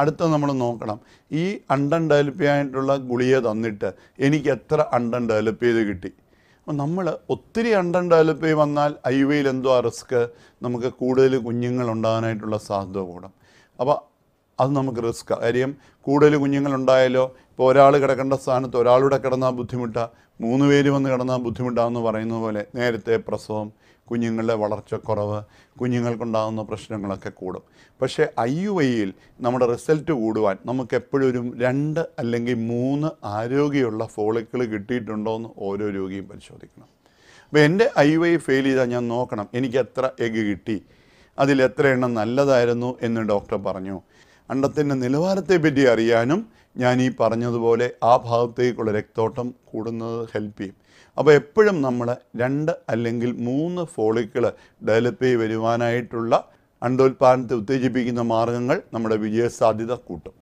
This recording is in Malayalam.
അടുത്ത നമ്മൾ നോക്കണം. ഈ അണ്ടൻ ഡെവലപ്പ് ചെയ്യാനായിട്ടുള്ള ഗുളിക തന്നിട്ട് എനിക്ക് എത്ര അണ്ടൻ ഡെവലപ്പ് ചെയ്ത് കിട്ടി? അപ്പോൾ നമ്മൾ ഒത്തിരി അണ്ടൻ ഡെവലപ്പ് ചെയ്ത് വന്നാൽ ഐ വിയിൽ എന്തോ റിസ്ക് നമുക്ക് കൂടുതൽ കുഞ്ഞുങ്ങൾ ഉണ്ടാകാനായിട്ടുള്ള സാധ്യത കൂടും. അപ്പോൾ അത് നമുക്ക് റിസ്ക് കാര്യം കൂടുതൽ കുഞ്ഞുങ്ങളുണ്ടായാലോ ഇപ്പോൾ ഒരാൾ കിടക്കേണ്ട സ്ഥാനത്ത് ഒരാളുടെ കിടന്നാൽ ബുദ്ധിമുട്ടാണ് മൂന്ന് പേര് വന്ന് കിടന്നാൽ ബുദ്ധിമുട്ടാണെന്ന് പറയുന്ന പോലെ നേരത്തെ പ്രസവം കുഞ്ഞുങ്ങളുടെ വളർച്ചക്കുറവ് കുഞ്ഞുങ്ങൾക്കുണ്ടാകുന്ന പ്രശ്നങ്ങളൊക്കെ കൂടും. പക്ഷേ ഐ യു ഐയിൽ നമ്മുടെ റിസൾട്ട് കൂടുവാൻ നമുക്ക് എപ്പോഴും രണ്ട് അല്ലെങ്കിൽ മൂന്ന് ആരോഗ്യമുള്ള ഫോളിക്കിൾ കിട്ടിയിട്ടുണ്ടോ എന്ന് ഓരോ രോഗിയും പരിശോധിക്കണം. അപ്പോൾ എന്റെ ഐ യു ഐ ഫെയിൽ ചെയ്താൽ ഞാൻ നോക്കണം എനിക്ക് എത്ര എഗ് കിട്ടി അതിൽ എത്ര എണ്ണം നല്ലതായിരുന്നു എന്ന് ഡോക്ടർ പറഞ്ഞു. അണ്ടത്തിന്റെ നിലവാരത്തെ പറ്റി അറിയാനും ഞാൻ ഈ പറഞ്ഞതുപോലെ ആ ഭാഗത്തേക്കുള്ള രക്തോട്ടം കൂടുന്നത് ഹെൽപ്പ് ചെയ്യും. അപ്പോൾ എപ്പോഴും നമ്മൾ രണ്ട് അല്ലെങ്കിൽ മൂന്ന് ഫോളിക്കിൾ ഡെവലപ്പ് ചെയ്ത് വരുവാനായിട്ടുള്ള അണ്ടോൽപാദനത്തെ ഉത്തേജിപ്പിക്കുന്ന മാർഗങ്ങൾ നമ്മുടെ വിജയസാധ്യത കൂട്ടും.